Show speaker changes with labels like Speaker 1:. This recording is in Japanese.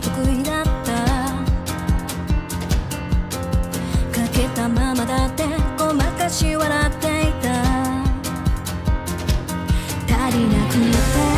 Speaker 1: 得意だった。かけたままだってごまかし笑っていた。足りなくなって